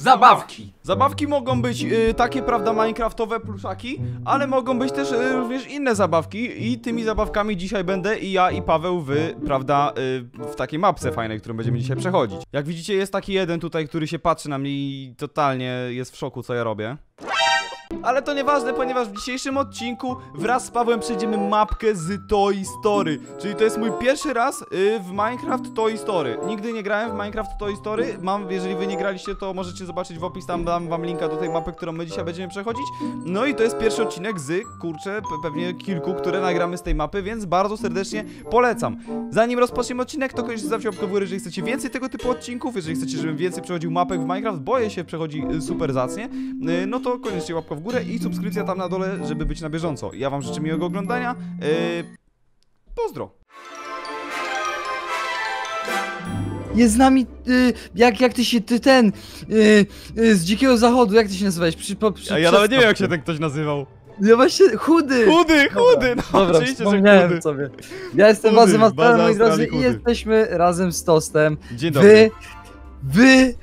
Zabawki. Zabawki mogą być y, takie, prawda, minecraftowe pluszaki, ale mogą być też y, również inne zabawki i tymi zabawkami dzisiaj będę i ja i Paweł w, prawda, y, w takiej mapce fajnej, którą będziemy dzisiaj przechodzić. Jak widzicie jest taki jeden tutaj, który się patrzy na mnie i totalnie jest w szoku co ja robię. Ale to nieważne, ponieważ w dzisiejszym odcinku wraz z Pawłem przejdziemy mapkę z Toy Story. Czyli to jest mój pierwszy raz y, w Minecraft Toy Story. Nigdy nie grałem w Minecraft Toy Story. Mam, jeżeli wy nie graliście, to możecie zobaczyć w opis, tam dam wam linka do tej mapy, którą my dzisiaj będziemy przechodzić. No i to jest pierwszy odcinek z, kurczę, pe- pewnie kilku, które nagramy z tej mapy, więc bardzo serdecznie polecam. Zanim rozpoczniemy odcinek, to koniecznie zostawcie łapkę w górę, jeżeli chcecie więcej tego typu odcinków, jeżeli chcecie, żebym więcej przechodził mapek w Minecraft, boję się, przechodzi y, super zacnie, y, no to koniecznie łapka w górę i subskrypcja tam na dole, żeby być na bieżąco. Ja wam życzę miłego oglądania. y, Pozdro! Jest z nami, y, jak, jak ty się, ty ten, y, y, z dzikiego zachodu, jak ty się nazywałeś? Przy, po, przy, A ja nawet nie wiem, jak się ten ktoś nazywał. No właśnie, chudy! Chudy, chudy, no Dobra, oczywiście, że wspomniałem chudy. sobie. Ja jestem Chudy, Bazem Astralem, Baza moi drodzy, Astrali, i chudy. jesteśmy razem z Tostem. Dzień dobry. Wy, wy,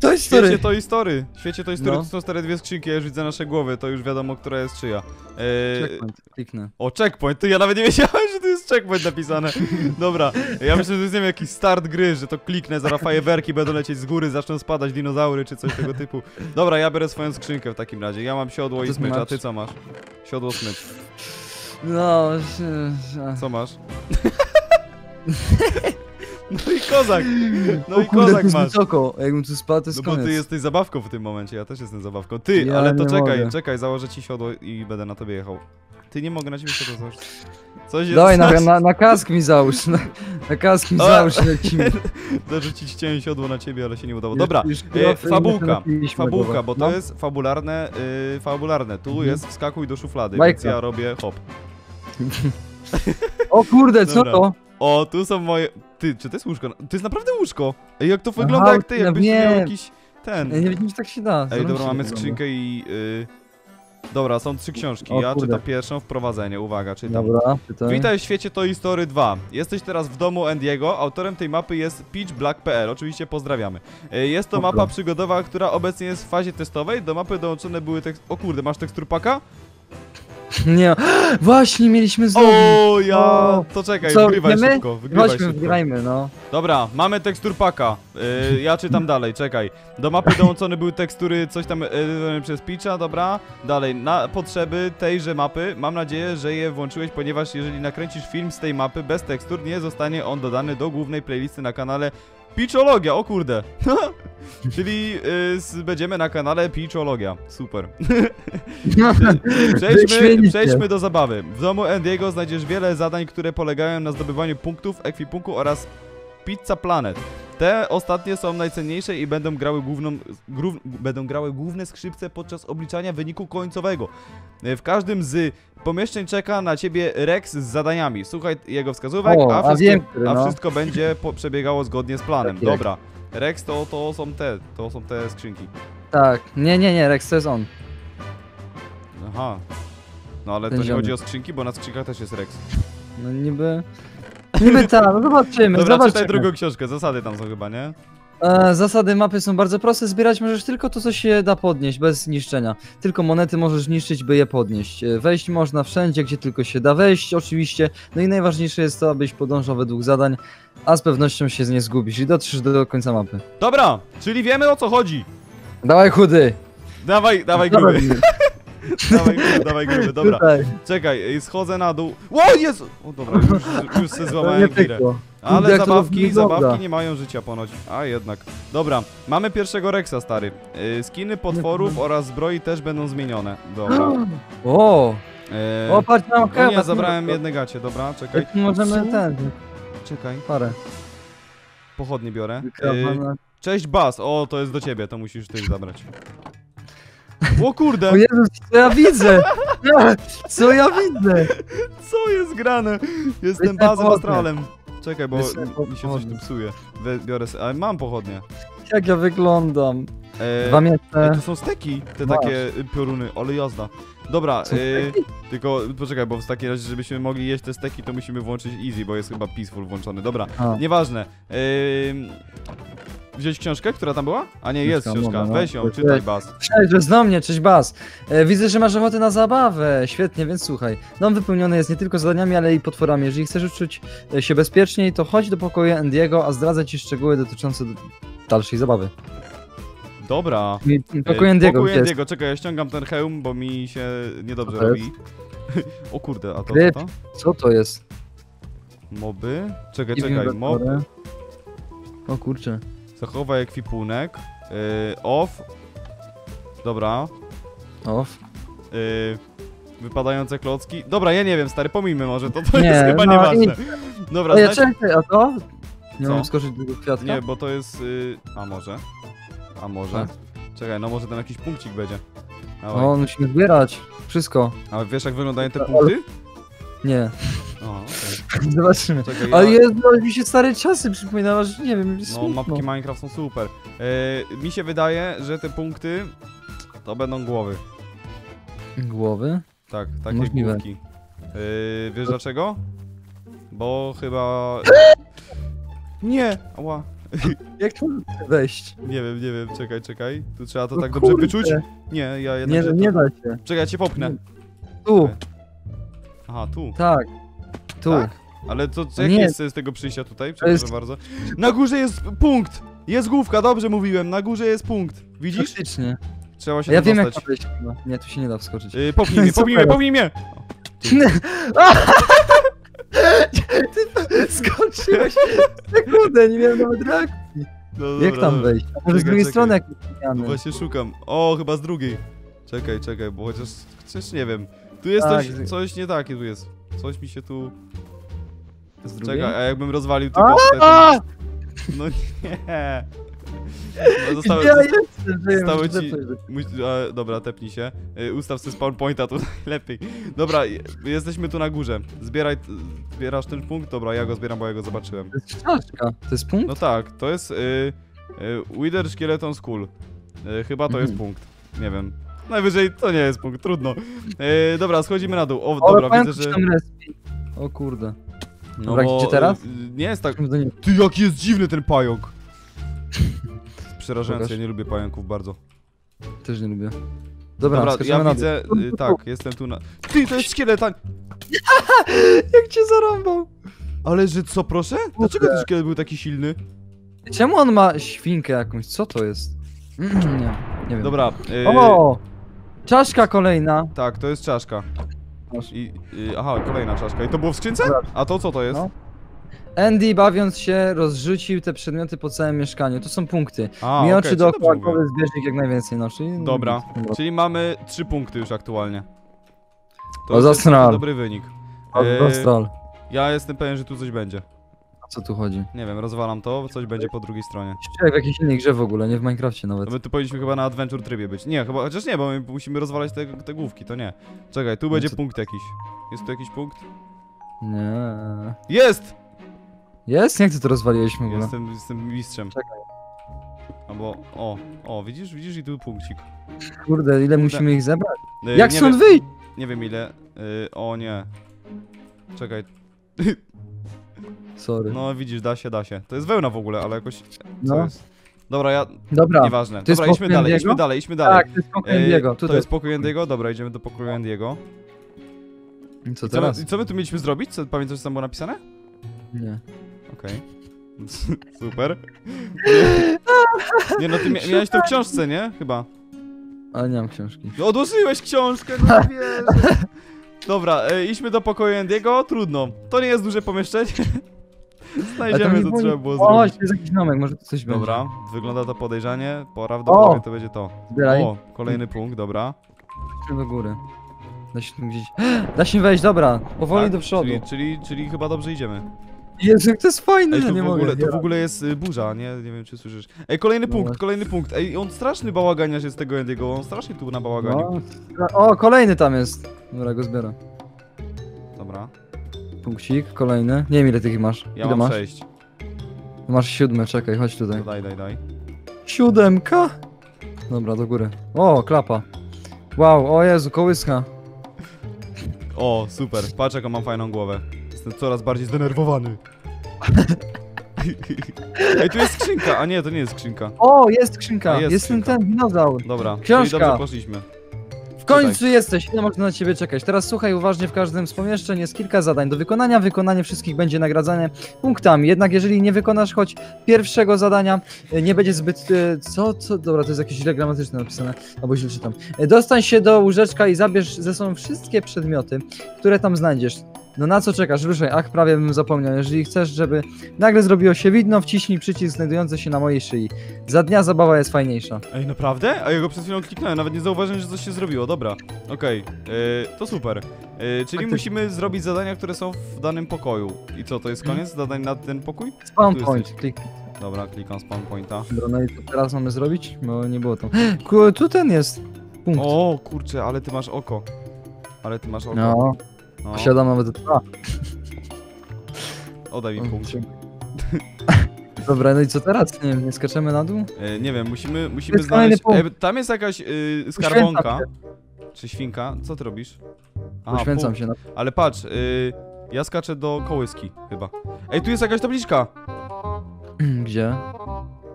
to jest W świecie story. Toy Story. W świecie Toy Story No. to są stare dwie skrzynki, ja już widzę nasze głowy, to już wiadomo, która jest czyja. Eee, Checkpoint, kliknę. O, checkpoint, ty ja nawet nie wiedziałem, że tu jest checkpoint napisane. Dobra, ja myślę, że to jest nie wiem, jakiś start gry, że to kliknę, zaraz fajerwerki będą lecieć z góry, zaczną spadać dinozaury czy coś tego typu. Dobra, ja biorę swoją skrzynkę w takim razie. Ja mam siodło To i smycz, a ty co masz? Siodło, smycz. No, że- Co masz? No i kozak! No o i kurde, kozak masz. wysoko. Jakbym tu spadł, to jest No bo koniec. ty jesteś zabawką w tym momencie, ja też jestem zabawką. Ty, Ja ale to czekaj, mogę. czekaj, założę ci siodło i będę na tobie jechał. Ty nie mogę na ciebie siodło założyć. Coś jest... Dawaj, na, na, na kask mi załóż, na, na kask mi A. załóż, lecimy. Zarzucić chciałem siodło na ciebie, ale się nie udało. Już- Dobra, już e, krofy fabułka, fabułka, bo to No. jest fabularne, y, fabularne. Tu Mhm. jest wskakuj do szuflady, Bajka. więc ja robię hop. O kurde, co Dobra. to? O, tu są moje... Ty, czy to jest łóżko? To jest naprawdę łóżko! Ej, jak to wygląda Aha, jak ty, ja jakbyś miał wiem. jakiś... Ten... Ja nie wiedziałem, że tak się da. Ej, dobra, mamy skrzynkę i... Y... Dobra, są trzy książki. O ja kurde. czytam pierwszą, wprowadzenie, uwaga, czytam. Dobra, pytaj. Witaj w świecie Toy Story 2. Jesteś teraz w domu Andiego. Autorem tej mapy jest peachblack.pl. Oczywiście pozdrawiamy. E, Jest to Dobra. mapa przygodowa, która obecnie jest w fazie testowej. Do mapy dołączone były tekst... O kurde, masz tekstur paka? Nie, właśnie mieliśmy zrobić. O, ja... O. To czekaj, Co, wygrywaj wiemy? szybko, wygrywaj Chodźmy, szybko. wgrajmy, no. Dobra, mamy tekstur paka. E, ja czytam dalej, czekaj. Do mapy dołączone były tekstury, coś tam e, przez Peacha, dobra. Dalej, na potrzeby tejże mapy, mam nadzieję, że je włączyłeś, ponieważ jeżeli nakręcisz film z tej mapy bez tekstur, nie zostanie on dodany do głównej playlisty na kanale Peachologia, o kurde. Czyli y, będziemy na kanale Peachologia. Super. Przejdźmy, przejdźmy do zabawy. W domu Andiego znajdziesz wiele zadań, które polegają na zdobywaniu punktów, ekwipunku oraz Pizza Planet. Te ostatnie są najcenniejsze i będą grały główną, grów, będą grały główne skrzypce podczas obliczania wyniku końcowego. W każdym z pomieszczeń czeka na ciebie Rex z zadaniami. Słuchaj jego wskazówek, O, a, a wszystko, wiem, który, a no. wszystko będzie po, przebiegało zgodnie z planem. Rex. Dobra. Rex to, to są te, to są te skrzynki. Tak, nie, nie, nie, Rex, to jest on. Aha. No ale Ten to nie chodzi o skrzynki, bo na skrzynkach też jest Rex. No niby... Niby tak, no zobaczymy, Dobra, zobaczymy. czytaj drugą książkę, zasady tam są chyba, nie? E, zasady mapy są bardzo proste, zbierać możesz tylko to, co się da podnieść, bez niszczenia. Tylko monety możesz niszczyć, by je podnieść. E, Wejść można wszędzie, gdzie tylko się da wejść, oczywiście. No i najważniejsze jest to, abyś podążał według zadań, a z pewnością się nie zgubisz i dotrzesz do końca mapy. Dobra, czyli wiemy o co chodzi. Dawaj chudy! Dawaj, dawaj Dawaj, gruby, dawaj gruby, dawaj gruby, dobra. Tutaj. Czekaj, y, schodzę na dół. O, Jezu! O dobra, już, już se złamałem pykło. Ale jak zabawki, zabawki nie mają życia ponoć. A jednak. Dobra, mamy pierwszego Rexa, stary. Y, skiny potworów oraz zbroi też będą zmienione. Dobra. O! Y, O, patrz, mam o nie, zabrałem jedne gacie, dobra, czekaj. Jak możemy ten, Czekaj, parę. pochodnie biorę. Y, cześć Bas, o to jest do ciebie, to musisz ty zabrać. O kurde! O Jezus, co ja widzę? Co ja widzę? Co jest grane? Jestem bazem astralem. Czekaj, bo mi się coś tu psuje. Biorę se, ale mam pochodnie. Jak ja wyglądam? E, Dwa e, mięsne. to są steki, te Masz. takie pioruny, ale jazda. Dobra, e, steki? tylko poczekaj, bo w takim razie, żebyśmy mogli jeść te steki, to musimy włączyć easy, bo jest chyba peaceful włączony. Dobra, A. nieważne. Ym, wziąć książkę, która tam była? A nie, jest Książka, książka. dobra, no. Weź ją, czytaj, Bas. Cześć, jest do mnie, cześć Bas. E, widzę, że masz ochotę na zabawę. Świetnie, więc słuchaj. Dom wypełniony jest nie tylko zadaniami, ale i potworami. Jeżeli chcesz czuć e, się bezpieczniej, to chodź do pokoju Andiego, a zdradzę ci szczegóły dotyczące d- dalszej zabawy. Dobra. E, Pokój Andiego, Pokój gdzie jest? Andiego, czekaj, ja ściągam ten hełm, bo mi się niedobrze Co to robi. o kurde, a to co to? Co to jest? Moby? Czekaj, Nie czekaj, mob, doktory. O kurczę. Zachowaj ekwipunek, yy, off, dobra, Off. yy, wypadające klocki. Dobra, ja nie wiem, stary, pomijmy może, to, to Nie, jest chyba no nieważne. Dobra, Ej, znajdź... czekaj, a to? Nie Co? mam skoczyć do tego kwiatka? Nie, bo to jest, yy, a może, a może, Tak. czekaj, no może tam jakiś punkcik będzie. Dawaj. O, musimy zbierać. Wszystko. A wiesz jak wyglądają te punkty? Nie. O. Zobaczymy. Czekaj, Ale ja... jest, mi się stare czasy przypominały, że nie wiem, No, smutno. mapki Minecraft są super. Yy, mi się wydaje, że te punkty to będą głowy. Głowy? Tak, takie Możliwe. główki. Yy, wiesz dlaczego? Bo chyba... Nie! Ała. Jak tu wejść? Nie wiem, nie wiem, czekaj, czekaj. Tu trzeba to No tak dobrze kurde. wyczuć? Nie, ja jednak... Nie, się nie to... da się. Czekaj, ja cię popnę. Tu, Aha, tu. tak. Tu. Tak? Ale co, jakie Nie. jest z tego przyjścia tutaj? Przepraszam jest- bardzo. Na górze jest punkt! Jest główka, dobrze mówiłem, na górze jest punkt. Widzisz? Faktycznie. Trzeba się Ja wiem jak dostać. to wejść chyba. Nie, tu się nie da wskoczyć. Yy, popnij mnie, popnij mnie, popnij mnie! Ty skoczyłeś sekundę, nie miałem nawet reakcji. No, Jak tam wejść? A może z drugiej czekaj. strony jak No właśnie szukam. O, chyba z drugiej. Czekaj, czekaj, bo chociaż, chociaż nie wiem. Tu jest Tak, coś, coś nie takie, tu jest. Coś mi się tu... Z drugiej? Czekaj, a jakbym rozwalił tylko te, A! ten... No nie. No, zostały, ja zostały ci... a, dobra, tepnij się. Y, ustaw sobie spawn pointa tu najlepiej. Dobra, je- jesteśmy tu na górze. Zbieraj, zbierasz ten punkt? Dobra, ja go zbieram, bo ja go zobaczyłem. To jest czaszka. To jest punkt? No tak, to jest y, y, Wither Skeleton Skull. Y, chyba to jest Mhm. punkt. Nie wiem. Najwyżej to nie jest punkt, trudno. Y, dobra, schodzimy na dół. O, dobra, widzę, że... O kurde. No Dobra, gdzie teraz? y, nie jest tak... Ty, jaki jest dziwny ten pająk! Przerażający, ja nie lubię pająków bardzo. Też nie lubię. Dobra, Dobra, ja na widzę... dół. Y, tak, jestem tu na... Ty, to jest szkieletan! Jak cię zarąbał? Ale że co, proszę? Dlaczego ten szkielet był taki silny? Czemu on ma świnkę jakąś? Co to jest? Nie, nie wiem. Dobra, y, O! Czaszka kolejna. tak, to jest czaszka. Masz. I, y, aha, kolejna czaszka. I to było w skrzynce? A to co to jest? No. Andy bawiąc się rozrzucił te przedmioty po całym mieszkaniu. To są punkty. A, Minął okej, czy czyli dookoła głowy zbieżnik jak najwięcej no, czyli... Dobra. Czyli mamy trzy punkty już aktualnie. O, To już jest dobry wynik. Eee, stol. ja jestem pewien, że tu coś będzie. Co tu chodzi? Nie wiem, rozwalam to, coś będzie po drugiej stronie. Jak w jakiejś innej grze w ogóle, nie w Minecrafcie nawet. No my tu powinniśmy chyba na adventure trybie być. Nie, chyba, chociaż nie, bo my musimy rozwalać te, te główki, to nie. Czekaj, tu będzie co- punkt jakiś. Jest tu jakiś punkt? Nie. Jest! Jest? Jak ty to rozwaliłeś w ogóle? Jestem, jestem mistrzem. Czekaj. Albo, o, o, widzisz, widzisz i tu punkcik. Kurde, ile musimy ich zebrać? Eee, Jak stąd wyjść? Nie wiem ile. Eee, o nie. Czekaj, Sorry. no widzisz, da się, da się. To jest wełna w ogóle, ale jakoś... Co No. jest? Dobra, ja... Dobra. Nieważne. To Dobra, idźmy dalej, idźmy dalej, idźmy dalej. Tak, to jest pokój Andiego. To jest pokój Andiego? Dobra, idziemy do pokoju Andiego. I Co I co, my, teraz? I co my tu mieliśmy zrobić? Co, pamiętasz, co tam było napisane? Nie. Okej. Super. Nie no, ty mia miałeś to w książce, nie? Chyba. Ale nie mam książki. No odłożyłeś książkę, no. Dobra, e, idźmy do pokoju Andiego, trudno. To nie jest duże pomieszczenie. Znajdziemy, co trzeba było O, zrobić. tu jest jakiś domek, może tu coś będzie. Dobra, wygląda to podejrzanie, prawdopodobnie to będzie to. Zbieraj. O, kolejny punkt, dobra. Do góry. Da się tu gdzieś... Da się wejść, dobra. Powoli Tak? do przodu. Czyli, czyli, czyli chyba dobrze idziemy. Jezu, to jest fajne, Ej, tu nie w, ogóle, mogę. tu w ogóle jest y, burza, nie? Nie wiem, czy słyszysz. Ej, kolejny No punkt, kolejny punkt. Ej, on straszny bałaganiarz jest tego Andiego, on strasznie tu na bałaganiu. No. O, kolejny tam jest. Dobra, go zbieram. Dobra, Punkcik, kolejny. Nie wiem ile tych masz. ja ile mam masz? sześć. Masz siódme, czekaj, chodź tutaj. To daj, daj, daj. Siódemka? Dobra, do góry. O, klapa. Wow, o Jezu, kołyska. O, super, patrz jaką mam fajną głowę. Jestem coraz bardziej zdenerwowany. Ej, tu jest skrzynka, a nie, to nie jest skrzynka. O, jest skrzynka, A, jest skrzynka. ten dinozaur. Dobra, Książka. czyli dobrze poszliśmy. W końcu jesteś, ile można na ciebie czekać? Teraz słuchaj uważnie, w każdym z pomieszczeń jest kilka zadań do wykonania. Wykonanie wszystkich będzie nagradzane punktami. Jednak jeżeli nie wykonasz choć pierwszego zadania, e, nie będzie zbyt... e, Co? Co? Dobra, to jest jakieś źle gramatyczne napisane, albo źle czytam. E, Dostań się do łóżeczka i zabierz ze sobą wszystkie przedmioty, które tam znajdziesz. No na co czekasz? Ruszaj. Ach, prawie bym zapomniał. Jeżeli chcesz, żeby nagle zrobiło się widno, wciśnij przycisk znajdujący się na mojej szyi. Za dnia zabawa jest fajniejsza. Ej, naprawdę? A ja go przed chwilą kliknąłem, nawet nie zauważyłem, że coś się zrobiło, dobra. Okej, yy, to super. Yy, czyli musimy zrobić zadania, które są w danym pokoju. I co, to jest koniec zadań na ten pokój? Spawn Tu point, jesteś. klik. Dobra, klikam spawn pointa. Dobra, no i co teraz mamy zrobić? Bo nie było tam. Ku, tu ten jest. Punkt. O, kurczę, ale ty masz oko. Ale ty masz oko. no, No. posiadam nawet dwa. Oddaj mi punkt. Dobra, no i co teraz? Nie nie skaczemy na dół? E, nie wiem, musimy, musimy jest znaleźć... E, tam jest jakaś y, skarbonka. Czy świnka? Co ty robisz? Poświęcam punkt. się na... Ale patrz, y, ja skaczę do kołyski chyba. Ej, tu jest jakaś tabliczka. Gdzie?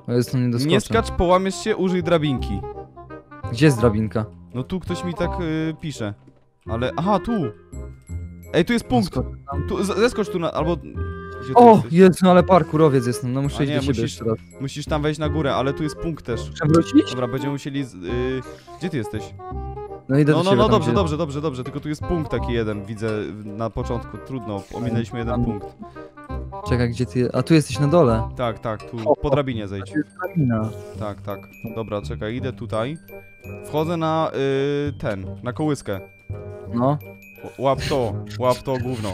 O, jest nie doskoczę. Nie skacz, połamiesz się, użyj drabinki. Gdzie jest drabinka? No tu ktoś mi tak y, pisze. Ale, aha, tu. Ej, tu jest punkt. Tu, z- zeskocz tu na, albo... Gdzie ty O, jesteś? jest, no ale parkurowiec jestem, no muszę A iść nie, do ciebie musisz- jeszcze raz. Musisz tam wejść na górę, ale tu jest punkt też. Przewrócić? Dobra, będziemy musieli... Z, y, gdzie ty jesteś? No idę No, do no, ciebie no, tam, dobrze, gdzie- dobrze, dobrze, dobrze, tylko tu jest punkt taki jeden, widzę na początku, trudno, ominęliśmy jeden Tam- punkt. Czekaj, gdzie ty... A tu jesteś na dole. Tak, tak, tu O, po drabinie zejdź. Tu jest drabina. Tak, tak. Dobra, czekaj, idę tutaj. Wchodzę na y, ten, na kołyskę. No. Łap to, łap to gówno.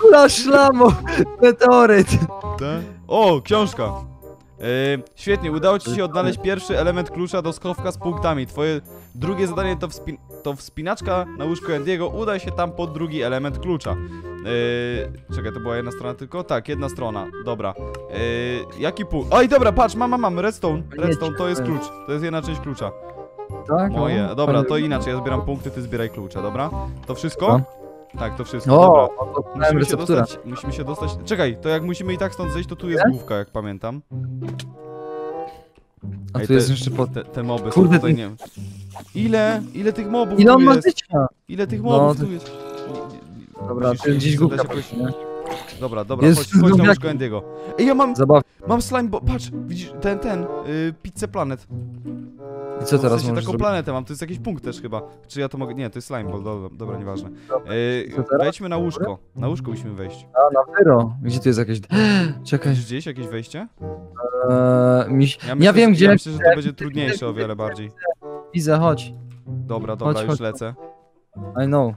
Kula szlamo! Meteoryt! Te? O, książka! Y, świetnie, udało ci się odnaleźć pierwszy element klucza do schowka z punktami. Twoje drugie zadanie to, wspin to wspinaczka na łóżko Andiego. Udaj się tam po drugi element klucza. Yy, czekaj, to była jedna strona tylko? Tak, jedna strona. Dobra. Yy, jaki punkt? Oj, dobra, patrz, mam, mam, mam. Redstone. Redstone to jest klucz. To jest jedna część klucza. Tak? Moje. o, Dobra, to inaczej. Ja zbieram punkty, ty zbieraj klucze, dobra? To wszystko? Dobra. Tak, to wszystko. Dobra. O, odkryłem Musimy się, dostać, musimy się dostać. Czekaj, to jak musimy i tak stąd zejść, to tu jest główka, jak pamiętam. A Ej, tu jest te- jeszcze pod... Te, te moby Kurde, są tutaj, ty- nie wiem. Ile? Ile tych mobów Ile tu on ma jest? życia? Ile tych No, mobów to- tu jest? Dobra, Musisz- tu gdzieś dać jakoś- nie? Dobra, dobra, Jest chodź, chodź zombiaki. łóżko Endiego. Ej, ja mam, Zabaw. mam slime, bo patrz, widzisz, ten, ten, yy, Pizzę Planet. I co w teraz sensie możesz taką zrobić? planetę mam, to jest jakiś punkt też chyba. Czy ja to mogę, nie, to jest slime ball, dobra, dobra nieważne. Yy, wejdźmy na łóżko, na łóżko musimy wejść. A, na. Gdzie tu jest jakieś... Czekaj. Widzisz gdzieś jakieś wejście? Eee, miś... Ja, Ja, myślę, wiem że, gdzie. Ja myślę, że to będzie trudniejsze o wiele bardziej. Widzę, chodź. Dobra, dobra, Chodź, już chodź. lecę. I know.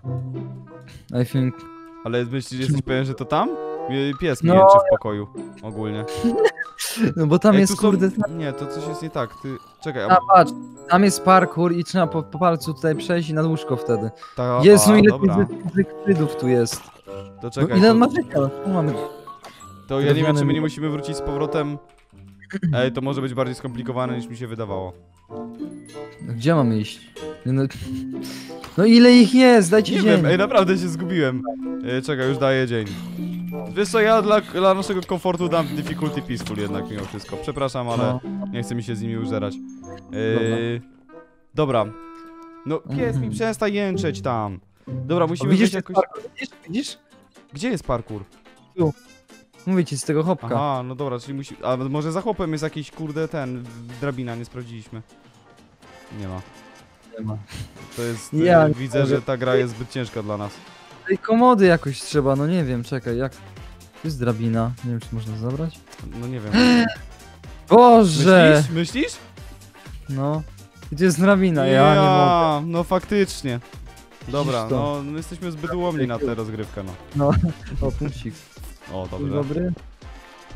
I think... Ale myślisz, jesteś pewien, że to tam? Yy, Pies mi No. jęczy w pokoju, ogólnie. No bo tam Ej, jest są- kurde... Nie, to coś jest nie tak, ty... Czekaj, A a... patrz, tam jest parkour i trzeba po, po palcu tutaj przejść i na łóżko wtedy. Ta, Jezu, a, ile tych zekrydów tu jest. to No, czekaj, ile to, on ma życia? Tu mamy... to ja nie wiem, czy my nie musimy wrócić z powrotem... Ej, to może być bardziej skomplikowane niż mi się wydawało. No, Gdzie mamy iść? No, no, no ile ich jest? Dajcie Nie dzień. wiem, ej, naprawdę się zgubiłem. E, czekaj, już daję dzień. Wiesz co, ja dla, dla naszego komfortu dam difficulty peaceful jednak mimo wszystko. Przepraszam, ale No. nie chce mi się z nimi użerać. E, dobra. No, pies mi Mhm. przestań jęczeć tam. Dobra, musimy widzisz, jakoś... widzisz? Widzisz? Gdzie jest parkour? Mówię ci z tego hopka. Aha, no dobra, czyli musi... A może za chłopem jest jakiś, kurde, ten, drabina, nie sprawdziliśmy. Nie ma. Nie ma. To jest... Ja nie widzę, że ta gra jest zbyt ciężka dla nas. Tej komody jakoś trzeba, no nie wiem, czekaj, jak... Tu jest drabina, nie wiem czy można zabrać. No nie wiem. Boże! Myślisz? Myślisz? No. I tu jest drabina, ja nie mogę. no faktycznie. Dobra, no my jesteśmy zbyt ułomni na tę rozgrywkę, no. O, punkcik. O, dobrze. dobry.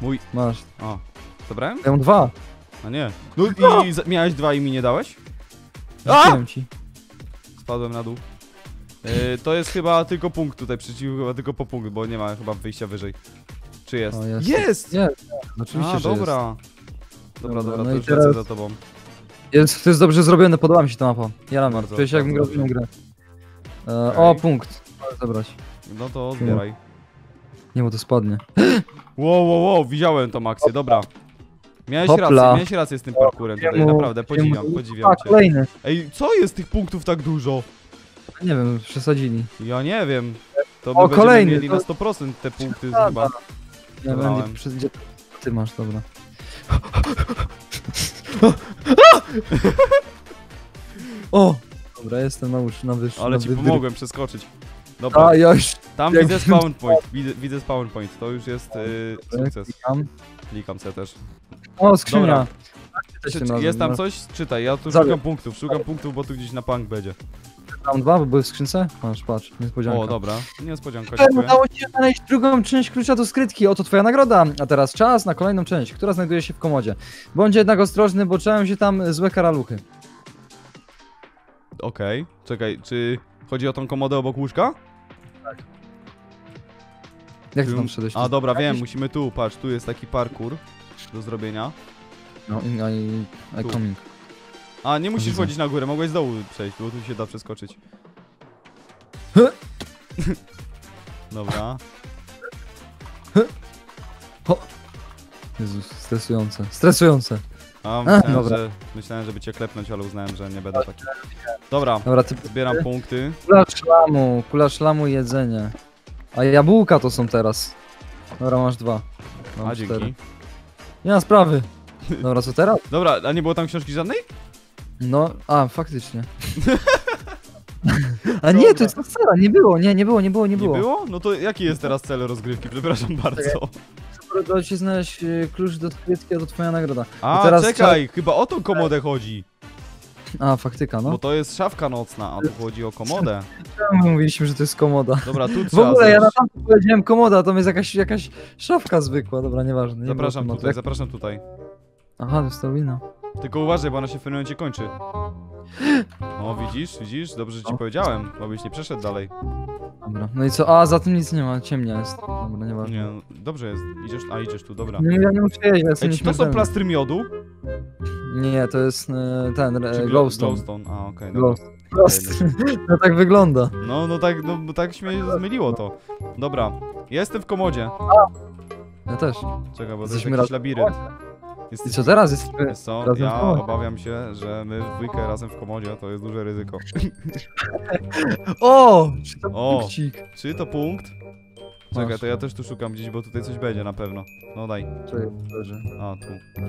Mój... Masz. O, zabrałem? Ja mam dwa. A nie. No i za- miałeś dwa i mi nie dałeś? A! Rzuciłem ci. Spadłem na dół. Yy, to jest chyba tylko punkt tutaj, przeciw chyba tylko po punkt, bo nie ma chyba wyjścia wyżej. Czy jest? O, jest. Jest! Jest, no, oczywiście, A, że dobra. Dobra, Dobra, dobra, no to i już teraz- lecę za tobą. jest. jest. To jest dobrze zrobione, podoba mi się ta mapa. Ja Bardzo, Czuję się jakbym grał bardzo w inną grę. E, Okej. O, punkt. Mogę zabrać. No to odbieraj. Nie, bo to spadnie. Wow, wow, wow, widziałem tą akcję, dobra. Miałeś Hopla. rację, miałeś rację z tym parkurem tutaj, naprawdę, podziwiam, podziwiam A, cię. kolejny. Ej, co jest tych punktów tak dużo? Nie wiem, przesadzili. Ja nie wiem. To O, będziemy kolejny, mieli to- na 100% te punkty Dobra. chyba. Ja będę przy... Gdzie ty masz, dobra. o! Dobra, jestem na na wyższy. Ale na ci pomogłem przeskoczyć. Dobra, A, tam jak- widzę spawn point, widzę, widzę spawn point, to już jest y, sukces. klikam. Klikam se też. O, skrzynia. Dobra. Czy, czy jest tam no. coś? Czytaj, ja tu Zabieg. szukam punktów, szukam punktów, bo tu gdzieś na punk będzie. Tam dwa, bo były w skrzynce? Masz, patrz, niespodzianka. O, dobra, niespodzianka, dziękuję. udało ci się znaleźć drugą część klucza do skrytki. Oto twoja nagroda. A teraz czas na kolejną część, która znajduje się w komodzie. Bądź jednak ostrożny, bo czają się tam złe karaluchy. Okej, czekaj, czy chodzi o tą komodę obok łóżka? Jak ty tam wszedłeś? A dobra, wiem, musimy tu, patrz, tu jest taki parkour do zrobienia. No, i, i, i Tu. coming. A, nie musisz Widzę. chodzić na górę, mogłeś z dołu przejść, bo tu się da przeskoczyć. Hy. Dobra. Jezus, stresujące. Stresujące. A, myślałem, dobra. że, myślałem, żeby cię klepnąć, ale uznałem, że nie będę taki. Dobra, Dobra, ty zbieram punkty. kula szlamu, kula szlamu i jedzenie. A jabłka to są teraz. Dobra, masz dwa. Mam A, cztery. dzięki. Nie ma sprawy. Dobra, co teraz? Dobra, a nie było tam książki żadnej? No, a, faktycznie. a nie, to jest sera, nie było, nie, nie było, nie było, nie było. No to jaki jest teraz cel rozgrywki? Przepraszam bardzo. Udało ci znaleźć e, klucz do a to twoja nagroda. A, teraz czekaj, chyba o tą komodę chodzi. A, faktyka, no. Bo to jest szafka nocna, a tu chodzi o komodę. My mówiliśmy, że to jest komoda. Dobra, tu W trzeba ogóle ja na zejść. tamto powiedziałem komoda, to jest jakaś, jakaś szafka zwykła, dobra, nieważne. Nie Zapraszam było tutaj, zapraszam tutaj. Aha, to jest to wino. Tylko uważaj, bo ona się w pewnym momencie kończy. O, widzisz, widzisz? Dobrze, ci No. powiedziałem, bo byś nie przeszedł dalej. Dobra, no i co? A, za tym nic nie ma, ciemnia jest. Dobra, nieważne. Nie, no, dobrze jest. Idziesz, a idziesz tu, dobra. Nie, ja nie muszę jeść, ja jestem Ej, czy to są nieśmiertelny. plastry miodu? Nie, to jest e, ten, Czy e, glo- glowstone. glowstone? A, okej, dobra. Glowstone. To tak wygląda. No, no tak, no bo tak mnie zmyliło to. Dobra, ja jestem w komodzie. Ja też. Czekaj, bo to jest Jesteśmy jakiś razem. I co teraz? Jesteśmy... Co, razem w ja komodzie? obawiam się, że my w dwójkę razem w komodzie to jest duże ryzyko. O! Czy to O! punkcik? Czy to punkt? Czekaj, Masz. to ja też tu szukam gdzieś, bo tutaj coś będzie na pewno. No daj. Czekaj, leży. A, tu.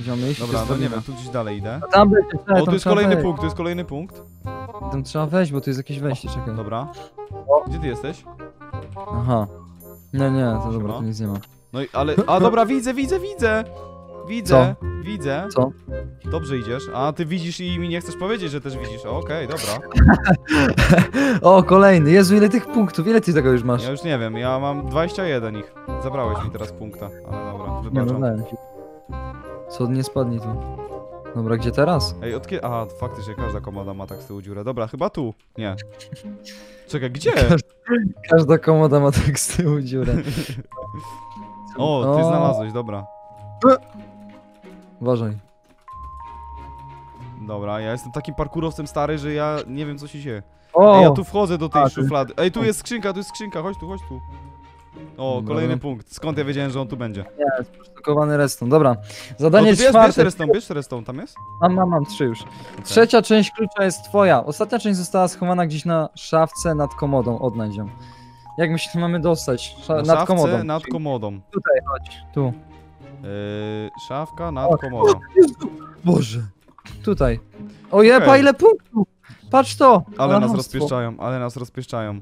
Idziemy iść, Dobra, to no nie wiem, tu gdzieś dalej idę. wino. Tam będzie, czekaj, O, tam tu jest trzeba kolejny wejść. punkt, tu jest kolejny punkt. Tam trzeba wejść, bo tu jest jakieś wejście, czekaj. Dobra. Gdzie ty jesteś? Aha. Nie, nie, to dobra, Siema. tu nic nie ma. No i ale. A dobra, widzę, widzę, widzę! Widzę, widzę. Co? Dobrze idziesz. A ty widzisz i mi nie chcesz powiedzieć, że też widzisz. Okej, dobra. O, kolejny. Jezu, ile tych punktów? Ile ty tego już masz? Ja już nie wiem, ja mam 21 ich. Zabrałeś mi teraz punkta, ale dobra, Nie, no wybaczam. dałem ci. Co, nie spadnij tu. Dobra, gdzie teraz? Ej, od kiedy. Aha, faktycznie każda komoda ma tak z tyłu dziurę. Dobra, chyba tu. Nie. Czekaj, gdzie? Każda komoda ma tak z tyłu dziurę. O, ty znalazłeś, dobra. Uważaj. Dobra, ja jestem takim parkurowcem stary, że ja nie wiem co się dzieje. O! Ej, ja tu wchodzę do tej A, ty- szuflady. Ej, tu jest skrzynka, tu jest skrzynka, chodź tu, chodź tu. O, Dobra. kolejny punkt. Skąd ja wiedziałem, że on tu będzie? Sztukowany redstone. Dobra. No Zadanie tu bierz, bierz czwarte. redstone, bierz redstone, tam jest? Mam, mam, mam trzy już. Okej. Trzecia część klucza jest twoja. Ostatnia część została schowana gdzieś na szafce nad komodą. Odnajdź ją. Jak my się mamy dostać? Sza- Na nad szafce komodą. nad komodą. Tutaj, chodź. Tu. Yy, szafka nad O, komodą. Boże. Tutaj. Oje, Okej. pa ile punktów! Patrz to! Ale nas rozpieszczają, ale nas rozpieszczają.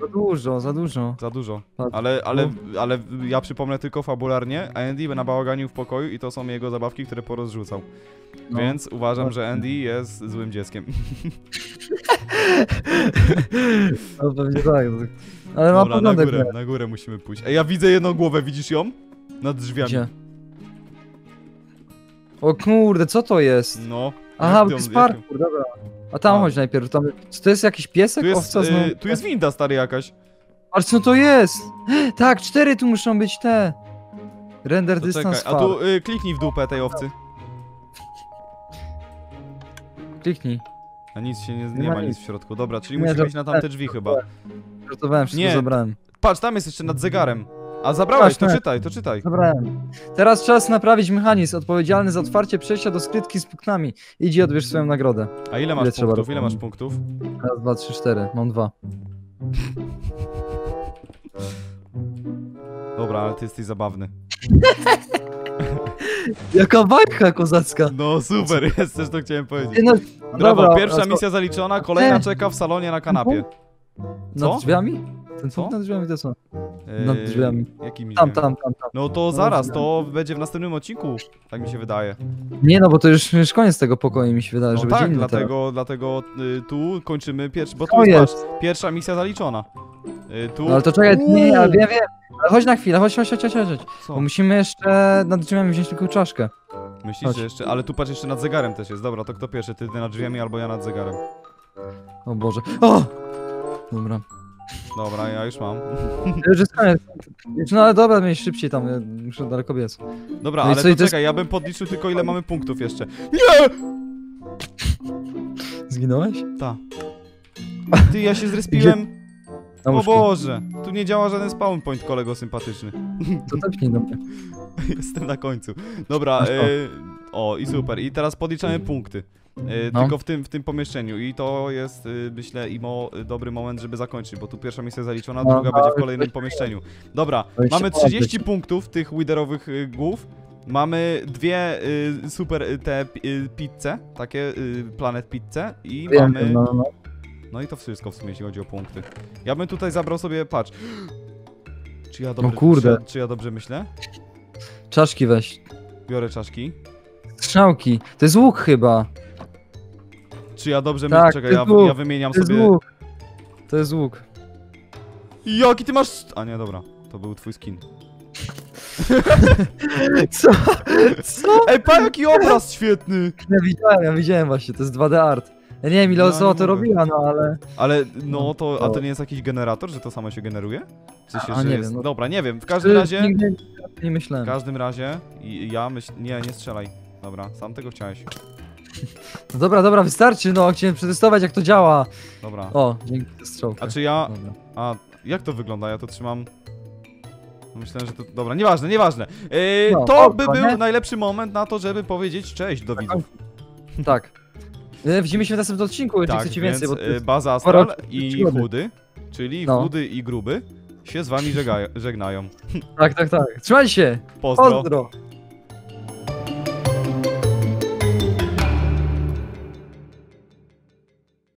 Za dużo, za dużo. Za dużo. Ale, ale, ale ja przypomnę tylko fabularnie, Andy na bałaganiu w pokoju i to są jego zabawki, które porozrzucał. No. Więc uważam, że Andy jest złym dzieckiem. No pewnie tak. Ale ma Dobra, na górę, na górę musimy pójść. Ej, ja widzę jedną głowę, widzisz ją? Nad drzwiami. Gdzie? O kurde, co to jest? No. Aha, to jest parkour, dobra. A tam A. chodź najpierw, tam... Czy to jest jakiś piesek, Tu jest, owca znowu? y, tu jest winda stary jakaś. Patrz co to jest! Tak, cztery tu muszą być te! Render To czekaj, distance a far. tu y, kliknij w dupę tej owcy. Kliknij. A nic się nie, nie, Nie ma nic nic. w środku. Dobra, czyli Nie, musimy iść na tamte drzwi chyba. Żartowałem, wszystko Nie. zabrałem. Patrz, tam jest jeszcze nad zegarem. A zabrałeś, to czytaj, to czytaj. Zabrałem. Teraz czas naprawić mechanizm odpowiedzialny za otwarcie przejścia do skrytki z puknami. Idź i odbierz swoją nagrodę. A ile masz Ile trzeba punktów? Ile masz punktów? Raz, dwa, trzy, cztery. Mam dwa. Dobra, ale ty jesteś zabawny. Jaka bajka kozacka! No super, jest też to chciałem powiedzieć. No, Brawo, dobra, pierwsza misja zaliczona, kolejna czeka w salonie na kanapie. Nad Co? drzwiami? Ten Co? nad drzwiami to co? Nad drzwiami. Jakimi Tam, tam, tam, tam. No to zaraz, to będzie w następnym odcinku, tak mi się wydaje. Nie no, bo to już, już koniec tego pokoju mi się wydaje, No że tak, będzie inny dlatego, dlatego y, tu kończymy pierwszy, bo tu jest, pierwsza misja zaliczona. Y, tu... No ale to czekaj, nie, Uuu, wiem, wiem. Chodź na chwilę, chodź, chodź, chodź, chodź, chodź. Co? Bo musimy jeszcze nad drzwiami wziąć tylko czaszkę. Myślisz, chodź. że jeszcze, ale tu patrz, jeszcze nad zegarem też jest. Dobra, to kto pierwszy, ty nad drzwiami albo ja nad zegarem. O Boże. O! Dobra. Dobra, ja już mam. Już jest koniec. Już, No ale dobra, mieć szybciej tam, ja muszę daleko biec. Dobra, No i ale co, i to to jest- czekaj, ja bym podliczył tylko ile mamy punktów jeszcze. Nie! Zginąłeś? Ta. Ty, ja się zrespiłem. Na O łóżku. Boże, tu nie działa żaden spawn point, kolego sympatyczny. To tepnij do mnie. Jestem na końcu. Dobra, Masz to. e, o i super. I teraz podliczamy punkty. E, No. Tylko w tym, w tym pomieszczeniu. I to jest, y, myślę, imo y, dobry moment, żeby zakończyć, bo tu pierwsza misja zaliczona, No, druga no, będzie w kolejnym pomieszczeniu. Dobra, mamy ładnie. 30 punktów tych widerowych y, głów. Mamy dwie super te pi- pizze, takie planet pizze i Wiem, mamy... no, no, no. No i to wszystko w sumie, jeśli chodzi o punkty. Ja bym tutaj zabrał sobie, patrz. Czy ja dobrze, kurde. Czy, czy ja dobrze myślę? Czaszki weź. Biorę czaszki. Strzałki. To jest łuk chyba. Czy ja dobrze Tak, myślę? Czekaj, ja, jest ja wymieniam To jest sobie... łuk. To jest łuk. Jaki ty masz... A nie, dobra. To był twój skin. Co? Co? Ej, pa, jaki obraz świetny! Ja widziałem, ja widziałem właśnie, to jest 2D art. Ja nie wiem ile No, osoba to robiła, no ale... Ale, no to... A To- nie jest jakiś generator, że to samo się generuje? W sensie, A, że nie jest... wiem, no. Dobra, nie wiem. W każdym razie... Nigdy nie W myślałem. każdym razie... I ja myśl... Nie, nie strzelaj. Dobra, sam tego chciałeś. No dobra, dobra, wystarczy, no, chciałem przetestować jak to działa. Dobra. O, dzięki za strzałkę. A czy ja... Dobra. A jak to wygląda? Ja to trzymam. Myślałem, że to. Dobra, nieważne, nieważne. Yy, No, to by był nie? najlepszy moment na to, żeby powiedzieć cześć do widzów. Tak. E, Widzimy się w następnym odcinku, Tak, chcecie więc więcej, bo to yy, jest... baza astral i chudy, czyli No. chudy i gruby, się z wami żegają, żegnają. Tak, tak, tak. Trzymajcie się! Pozdro. Pozdro!